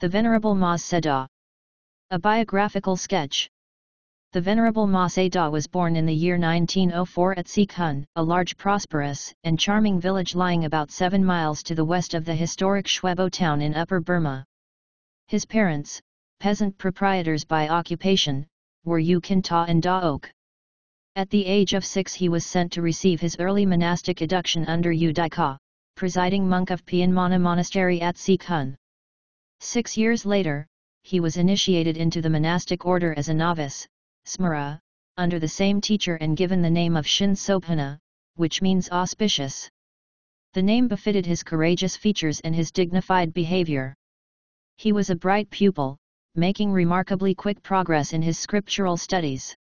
The Venerable Ma Seda. A biographical sketch. The Venerable Ma Seda was born in the year 1904 at Sikhun, a large prosperous and charming village lying about 7 miles to the west of the historic Shwebo town in Upper Burma. His parents, peasant proprietors by occupation, were U Kinta and Da. At the age of six he was sent to receive his early monastic education under U Daika, presiding monk of Pyinmana Monastery at Sikhun. Six years later, he was initiated into the monastic order as a novice, Smara, under the same teacher and given the name of Shin Sobhana, which means auspicious. The name befitted his courageous features and his dignified behavior. He was a bright pupil, making remarkably quick progress in his scriptural studies.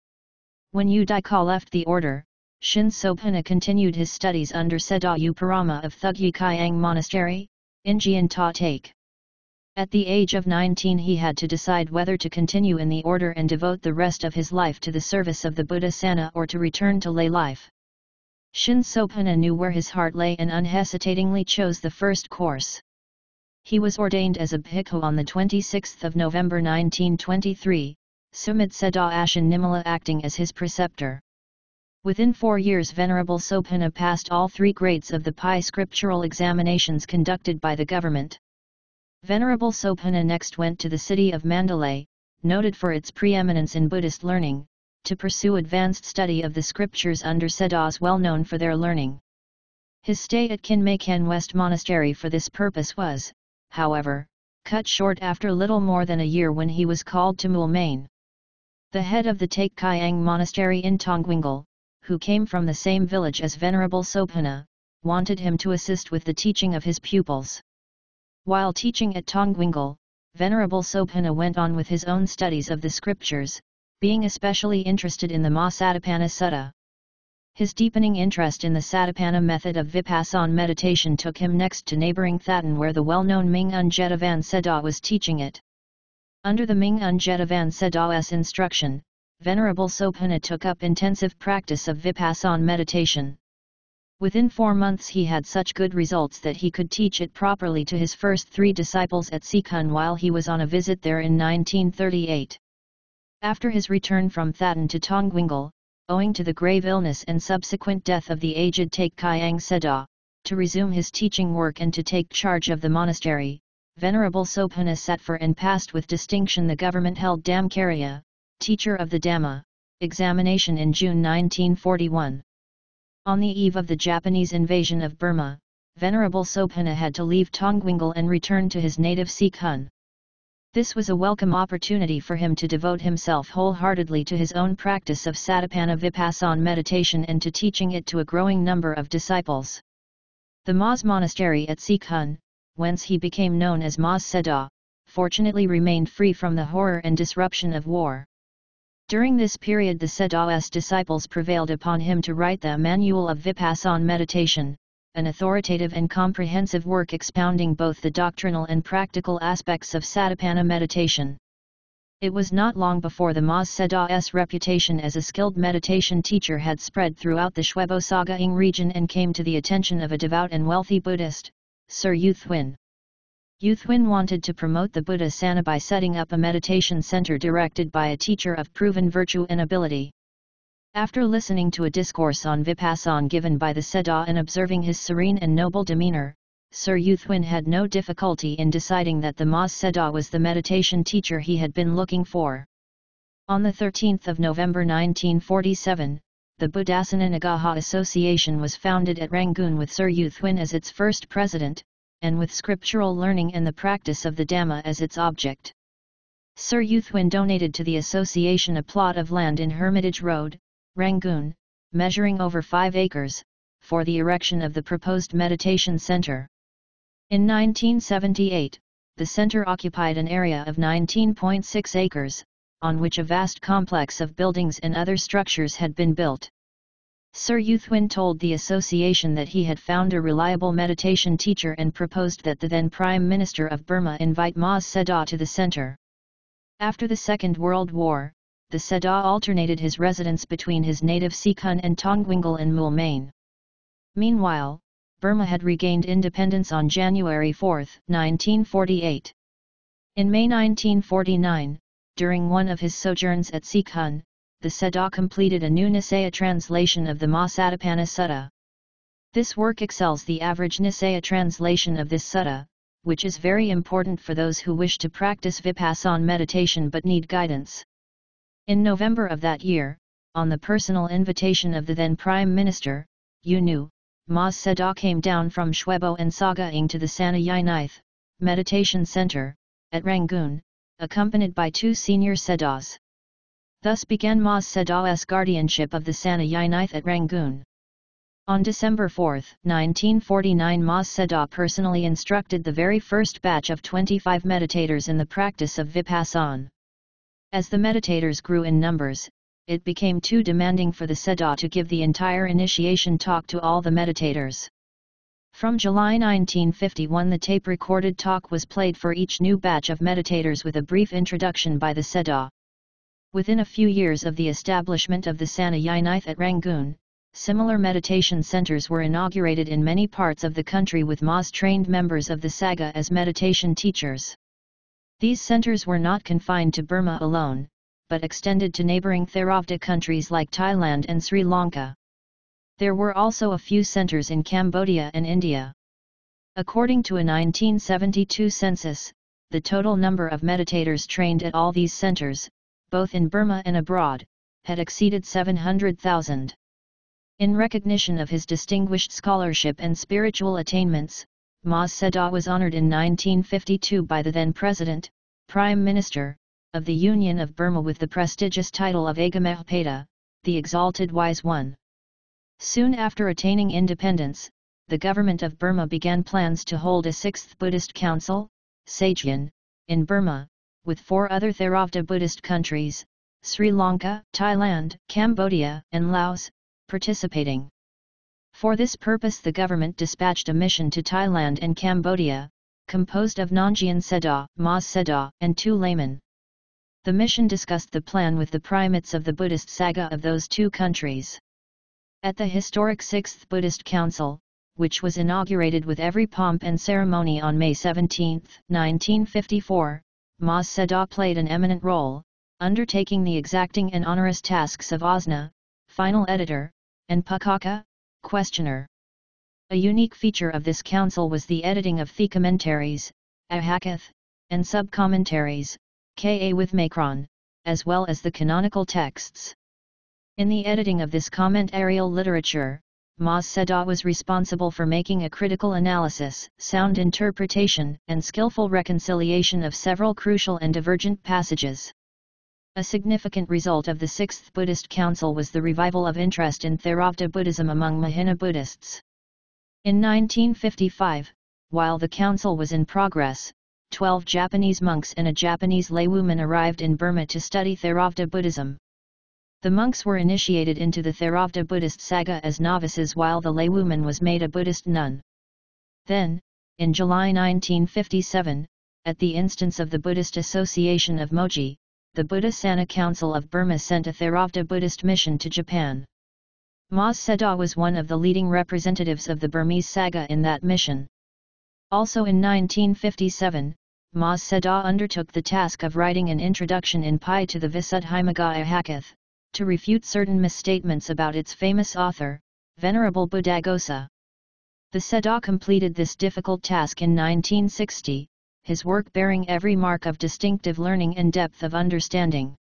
When Udaika left the order, Shin Sobhana continued his studies under Seda Uparama of Thugyi Kyang Monastery, Injian Ta Take. At the age of 19 he had to decide whether to continue in the order and devote the rest of his life to the service of the Buddha Sana or to return to lay life. Shin Sobhana knew where his heart lay and unhesitatingly chose the first course. He was ordained as a bhikkhu on the 26th of November 1923, Sumit Seda Ashin Nimala acting as his preceptor. Within four years Venerable Sobhana passed all three grades of the Pi scriptural examinations conducted by the government. Venerable Sobhana next went to the city of Mandalay, noted for its preeminence in Buddhist learning, to pursue advanced study of the scriptures under Sedas well known for their learning. His stay at Kinmaykan West Monastery for this purpose was, however, cut short after little more than a year when he was called to Moulmein. The head of the Take Kyang Monastery in Tongwingal, who came from the same village as Venerable Sobhana, wanted him to assist with the teaching of his pupils. While teaching at Tongwingal, Venerable Sobhana went on with his own studies of the scriptures, being especially interested in the Masatipana Sutta. His deepening interest in the Satipana method of Vipassana meditation took him next to neighboring Thaton where the well-known Mingun Jetavan Seda was teaching it. Under the Mingun Jetavan Seda's instruction, Venerable Sobhana took up intensive practice of Vipassana meditation. Within four months he had such good results that he could teach it properly to his first three disciples at Sikhun while he was on a visit there in 1938. After his return from Thaton to Tongwingal, owing to the grave illness and subsequent death of the aged Take Kyang Seda, to resume his teaching work and to take charge of the monastery, Venerable Sobhana sat for and passed with distinction the government-held Dhamkarya, teacher of the Dhamma, examination in June 1941. On the eve of the Japanese invasion of Burma, Venerable Sobhana had to leave Tongwingal and return to his native Sikhun. This was a welcome opportunity for him to devote himself wholeheartedly to his own practice of Satipana Vipassana meditation and to teaching it to a growing number of disciples. The Mas Monastery at Sikhun, whence he became known as Mas Seda, fortunately remained free from the horror and disruption of war. During this period the Seda's disciples prevailed upon him to write the Manual of Vipassana Meditation, an authoritative and comprehensive work expounding both the doctrinal and practical aspects of Satipana meditation. It was not long before the Mas Seda's reputation as a skilled meditation teacher had spread throughout the Shwebo Sagaing region and came to the attention of a devout and wealthy Buddhist, Sir U Thwin. U Thwin wanted to promote the Buddha Sana by setting up a meditation center directed by a teacher of proven virtue and ability. After listening to a discourse on Vipassana given by the Seda and observing his serene and noble demeanor, Sir U Thwin had no difficulty in deciding that the Mas Seda was the meditation teacher he had been looking for. On 13 November 1947, the Buddhasana Nagaha Association was founded at Rangoon with Sir U Thwin as its first president, and with scriptural learning and the practice of the Dhamma as its object. Sir U Thwin donated to the association a plot of land in Hermitage Road, Rangoon, measuring over 5 acres, for the erection of the proposed meditation center. In 1978, the center occupied an area of 19.6 acres, on which a vast complex of buildings and other structures had been built. Sir U Thwin told the association that he had found a reliable meditation teacher and proposed that the then Prime Minister of Burma invite Mas Seda to the centre. After the Second World War, the Seda alternated his residence between his native Sikhun and Tongwingal in Moulmein. Meanwhile, Burma had regained independence on January 4, 1948. In May 1949, during one of his sojourns at Sikhun, the Seda completed a new Nisaya translation of the Mahasattipana Sutta. This work excels the average Nisaya translation of this sutta, which is very important for those who wish to practice Vipassana meditation but need guidance. In November of that year, on the personal invitation of the then Prime Minister, U Nu, Mas Seda came down from Shwebo and Sagaing to the Sanayinath, Meditation Center, at Rangoon, accompanied by two senior Sedas. Thus began Mas Seda's guardianship of the Sana Sanayinath at Rangoon. On December 4, 1949 Mas Seda personally instructed the very first batch of 25 meditators in the practice of Vipassana. As the meditators grew in numbers, it became too demanding for the Seda to give the entire initiation talk to all the meditators. From July 1951 the tape-recorded talk was played for each new batch of meditators with a brief introduction by the Seda. Within a few years of the establishment of the Sanayinath at Rangoon, similar meditation centers were inaugurated in many parts of the country with Mas-trained members of the Sangha as meditation teachers. These centers were not confined to Burma alone, but extended to neighboring Theravada countries like Thailand and Sri Lanka. There were also a few centers in Cambodia and India. According to a 1972 census, the total number of meditators trained at all these centers, both in Burma and abroad, had exceeded 700,000. In recognition of his distinguished scholarship and spiritual attainments, Ma Seda was honored in 1952 by the then President, Prime Minister, of the Union of Burma with the prestigious title of Agamahapata, the Exalted Wise One. Soon after attaining independence, the government of Burma began plans to hold a sixth Buddhist council, Sacheon, in Burma, with four other Theravada Buddhist countries, Sri Lanka, Thailand, Cambodia, and Laos, participating. For this purpose the government dispatched a mission to Thailand and Cambodia, composed of Nongyen Seda, Mas Seda, and two laymen the mission discussed the plan with the primates of the Buddhist Sangha of those two countries. At the historic Sixth Buddhist Council, which was inaugurated with every pomp and ceremony on May 17, 1954, Mas Seda played an eminent role, undertaking the exacting and onerous tasks of Osna, final editor, and Pukaka, questioner. A unique feature of this council was the editing of the commentaries, ahakath, and sub-commentaries, Ka with Macron, as well as the canonical texts. In the editing of this commentarial literature, Mas Seda was responsible for making a critical analysis, sound interpretation, and skillful reconciliation of several crucial and divergent passages. A significant result of the Sixth Buddhist Council was the revival of interest in Theravada Buddhism among Mahina Buddhists. In 1955, while the council was in progress, 12 Japanese monks and a Japanese laywoman arrived in Burma to study Theravada Buddhism. The monks were initiated into the Theravada Buddhist saga as novices while the laywoman was made a Buddhist nun. Then, in July 1957, at the instance of the Buddhist Association of Moji, the Buddhasana Council of Burma sent a Theravada Buddhist mission to Japan. Ma Seda was one of the leading representatives of the Burmese saga in that mission. Also in 1957, Ma Seda undertook the task of writing an introduction in Pi to the Visuddhimagga Ahakath, to refute certain misstatements about its famous author, Venerable Buddhaghosa. The Seda completed this difficult task in 1960, his work bearing every mark of distinctive learning and depth of understanding.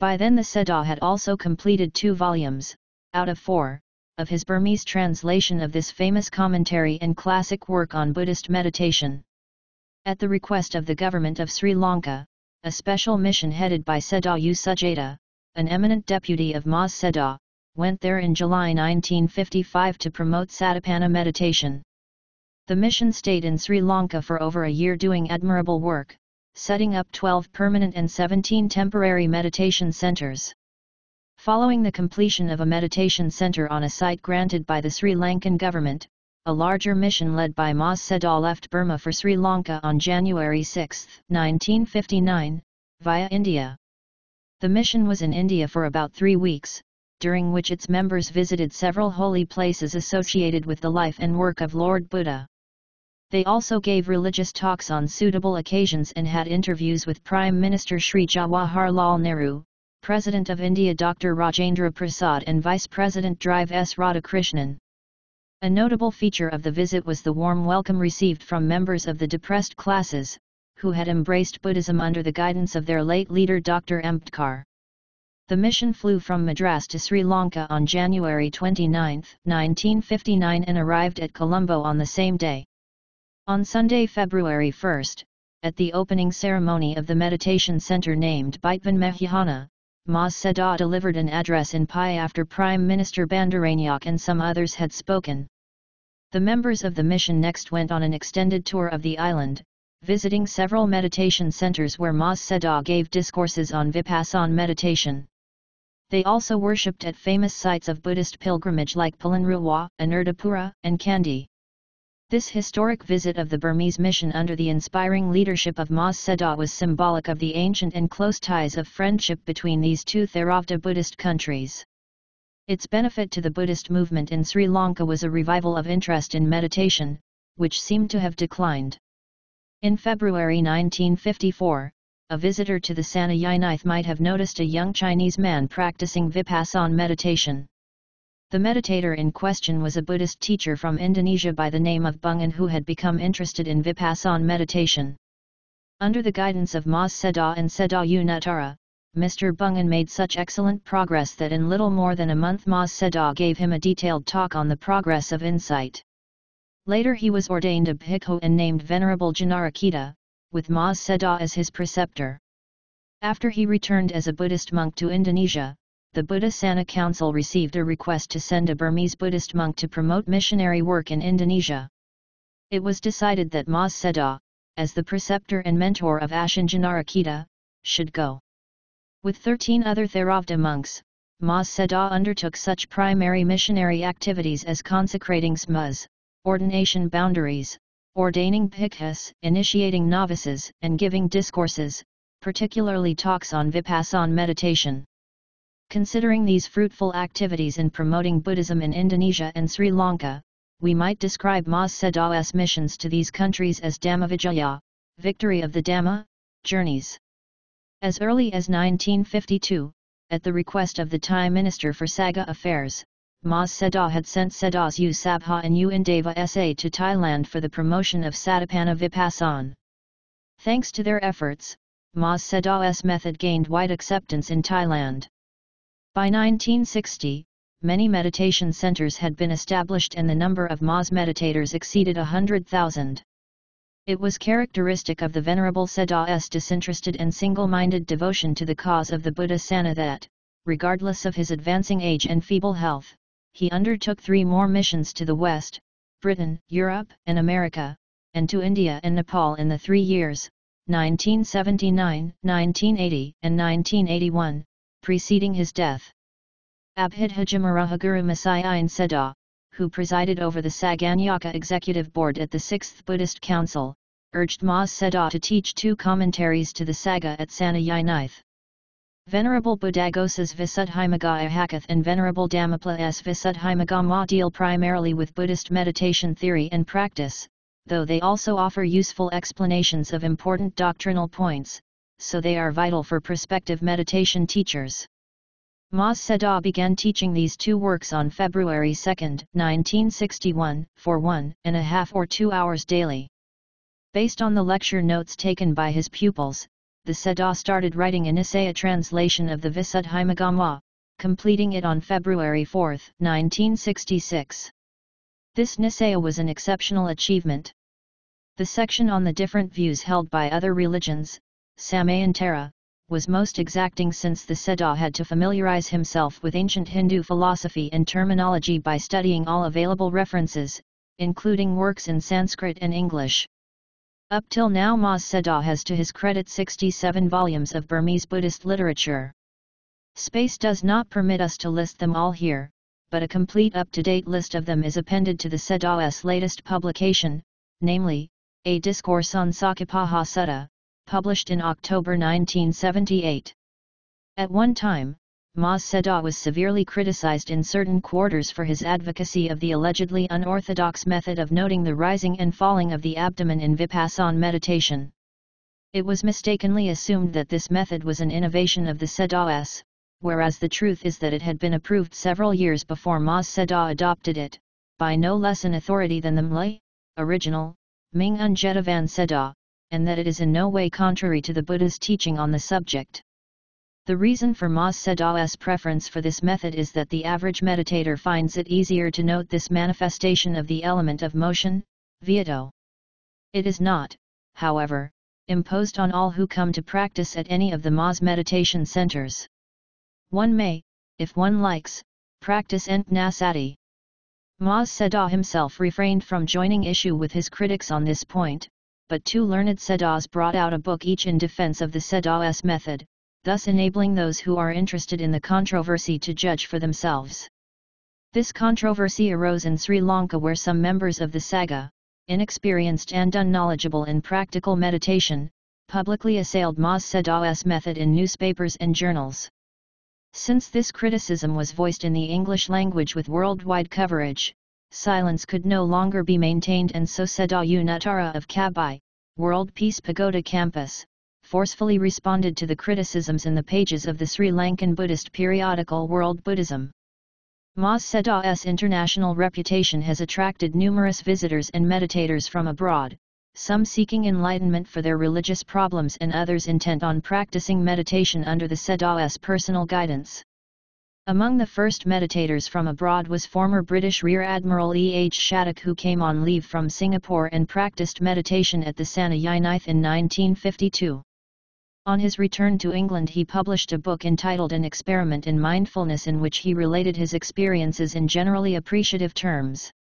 By then the Seda had also completed two volumes, out of four, of his Burmese translation of this famous commentary and classic work on Buddhist meditation. At the request of the government of Sri Lanka, a special mission headed by Seda U an eminent deputy of Mas Seda, went there in July 1955 to promote Satipana meditation. The mission stayed in Sri Lanka for over a year doing admirable work, setting up 12 permanent and 17 temporary meditation centers. Following the completion of a meditation center on a site granted by the Sri Lankan government, a larger mission led by Mas Seda left Burma for Sri Lanka on January 6, 1959, via India. The mission was in India for about three weeks, during which its members visited several holy places associated with the life and work of Lord Buddha. They also gave religious talks on suitable occasions and had interviews with Prime Minister Sri Jawaharlal Nehru, President of India Dr. Rajendra Prasad and Vice President Drive S. Radhakrishnan. A notable feature of the visit was the warm welcome received from members of the depressed classes, who had embraced Buddhism under the guidance of their late leader Dr. Ambedkar. The mission flew from Madras to Sri Lanka on January 29, 1959 and arrived at Colombo on the same day. On Sunday, February 1, at the opening ceremony of the meditation center named Bhaitvan Mahihana, Mas Seda delivered an address in Pai after Prime Minister Bandaranaike and some others had spoken. The members of the mission next went on an extended tour of the island, visiting several meditation centers where Mas Seda gave discourses on Vipassana meditation. They also worshipped at famous sites of Buddhist pilgrimage like Polonnaruwa, Anuradhapura, and Kandy. This historic visit of the Burmese mission under the inspiring leadership of Mas Seda was symbolic of the ancient and close ties of friendship between these two Theravada Buddhist countries. Its benefit to the Buddhist movement in Sri Lanka was a revival of interest in meditation, which seemed to have declined. In February 1954, a visitor to the Sanayanith might have noticed a young Chinese man practicing Vipassana meditation. The meditator in question was a Buddhist teacher from Indonesia by the name of Bungan who had become interested in Vipassana meditation. Under the guidance of Mas Seda and Seda Unutara, Mr. Bungan made such excellent progress that in little more than a month Mas Seda gave him a detailed talk on the progress of insight. Later he was ordained a bhikkhu and named Venerable Janarakita, with Ma Seda as his preceptor. After he returned as a Buddhist monk to Indonesia, the Buddha Sana Council received a request to send a Burmese Buddhist monk to promote missionary work in Indonesia. It was decided that Ma Seda, as the preceptor and mentor of Ashin Janarakita, should go. With 13 other Theravada monks, Ma Seda undertook such primary missionary activities as consecrating smas, ordination boundaries, ordaining bhikkhus, initiating novices, and giving discourses, particularly talks on Vipassana meditation. Considering these fruitful activities in promoting Buddhism in Indonesia and Sri Lanka, we might describe Mas Seda's missions to these countries as Dhammavijaya, victory of the Dhamma, journeys. As early as 1952, at the request of the Thai Minister for Saga Affairs, Mas Seda had sent Sedas U Sabha and U Indava SA to Thailand for the promotion of Satipana Vipassana. Thanks to their efforts, Mas Seda's method gained wide acceptance in Thailand. By 1960, many meditation centers had been established and the number of Mas meditators exceeded a hundred thousand. It was characteristic of the Venerable Seda's disinterested and single-minded devotion to the cause of the Buddha Sana that, regardless of his advancing age and feeble health, he undertook three more missions to the West, Britain, Europe, and America, and to India and Nepal in the three years, 1979, 1980, and 1981, preceding his death. Abhidhajamarahaguru Masayin Seda, who presided over the Saganyaka Executive Board at the Sixth Buddhist Council, urged Mas Seda to teach two commentaries to the Saga at Sanayanith. Venerable Buddhaghosa's Visuddhimagga Ahakath and Venerable Dhammapalla's Visuddhimagga deal primarily with Buddhist meditation theory and practice, though they also offer useful explanations of important doctrinal points, so they are vital for prospective meditation teachers. Ma Seda began teaching these two works on February 2, 1961, for one and a half or two hours daily. Based on the lecture notes taken by his pupils, the Seda started writing an essay translation of the Visuddhimagga, completing it on February 4, 1966. This Nisaya was an exceptional achievement. The section on the different views held by other religions, Samayantara, was most exacting since the Seda had to familiarize himself with ancient Hindu philosophy and terminology by studying all available references, including works in Sanskrit and English. Up till now Mas Seda has to his credit 67 volumes of Burmese Buddhist literature. Space does not permit us to list them all here, but a complete up-to-date list of them is appended to the Seda's latest publication, namely, A Discourse on Sakappaha Sutta, published in October 1978. At one time, Ma Seda was severely criticized in certain quarters for his advocacy of the allegedly unorthodox method of noting the rising and falling of the abdomen in Vipassana meditation. It was mistakenly assumed that this method was an innovation of the Sedas, whereas the truth is that it had been approved several years before Ma Seda adopted it, by no less an authority than the Mlay, original, Mingun Jetavan Seda, and that it is in no way contrary to the Buddha's teaching on the subject. The reason for Ma Seda's preference for this method is that the average meditator finds it easier to note this manifestation of the element of motion, vietto. It is not, however, imposed on all who come to practice at any of the Ma's meditation centers. One may, if one likes, practice Entnasati. Ma Seda himself refrained from joining issue with his critics on this point, but two learned Sedas brought out a book each in defense of the Sedas method, thus enabling those who are interested in the controversy to judge for themselves. This controversy arose in Sri Lanka where some members of the Sangha, inexperienced and unknowledgeable in practical meditation, publicly assailed Mas Seda's method in newspapers and journals. Since this criticism was voiced in the English language with worldwide coverage, silence could no longer be maintained and so Seda Unatara of Kabai, World Peace Pagoda Campus, forcefully responded to the criticisms in the pages of the Sri Lankan Buddhist periodical World Buddhism. Mas Seda's international reputation has attracted numerous visitors and meditators from abroad, some seeking enlightenment for their religious problems and others intent on practicing meditation under the Seda's personal guidance. Among the first meditators from abroad was former British Rear Admiral E. H. Shattock who came on leave from Singapore and practiced meditation at the Sanayanith in 1952. On his return to England he published a book entitled An Experiment in Mindfulness in which he related his experiences in generally appreciative terms.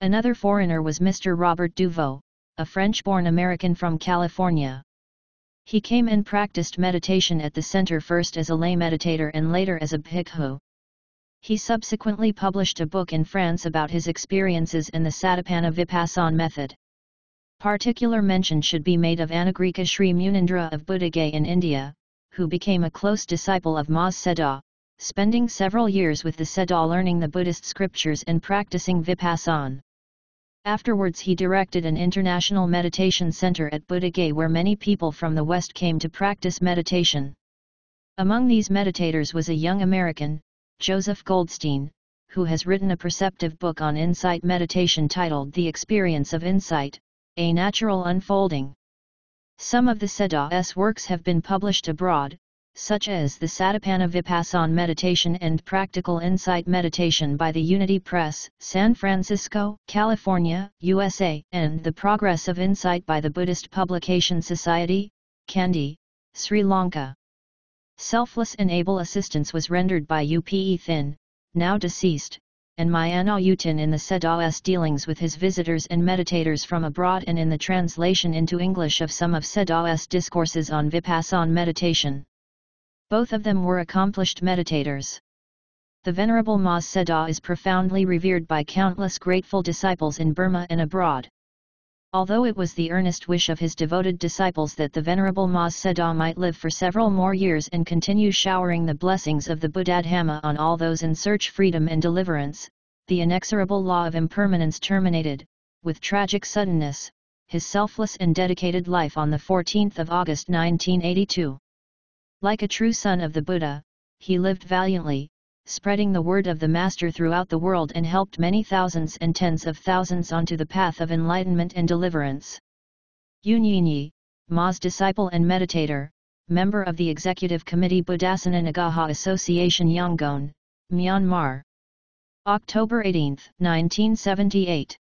Another foreigner was Mr. Robert Duveau, a French-born American from California. He came and practiced meditation at the center first as a lay meditator and later as a bhikkhu. He subsequently published a book in France about his experiences in the Satipana Vipassana method. Particular mention should be made of Anagrika Sri Munindra of Buddhagay in India, who became a close disciple of Mas Seda, spending several years with the Seda learning the Buddhist scriptures and practicing Vipassana. Afterwards he directed an international meditation center at Buddhagay where many people from the West came to practice meditation. Among these meditators was a young American, Joseph Goldstein, who has written a perceptive book on insight meditation titled The Experience of Insight, a Natural Unfolding. Some of the Seda's works have been published abroad, such as the Satipana Vipassana Meditation and Practical Insight Meditation by the Unity Press, San Francisco, California, USA, and The Progress of Insight by the Buddhist Publication Society, Kandy, Sri Lanka. Selfless and able assistance was rendered by U Pe Thin, now deceased, and Mayana in the Seda's dealings with his visitors and meditators from abroad and in the translation into English of some of Seda's discourses on Vipassana meditation. Both of them were accomplished meditators. The Venerable Ma Seda is profoundly revered by countless grateful disciples in Burma and abroad. Although it was the earnest wish of his devoted disciples that the Venerable Ma might live for several more years and continue showering the blessings of the Buddhadhamma on all those in search of freedom and deliverance, the inexorable law of impermanence terminated, with tragic suddenness, his selfless and dedicated life on the 14th of August 1982. Like a true son of the Buddha, he lived valiantly, spreading the word of the Master throughout the world and helped many thousands and tens of thousands onto the path of enlightenment and deliverance. Unyinyi, Ma's disciple and meditator, member of the Executive Committee Buddhasana Nagaha Association Yangon, Myanmar. October 18, 1978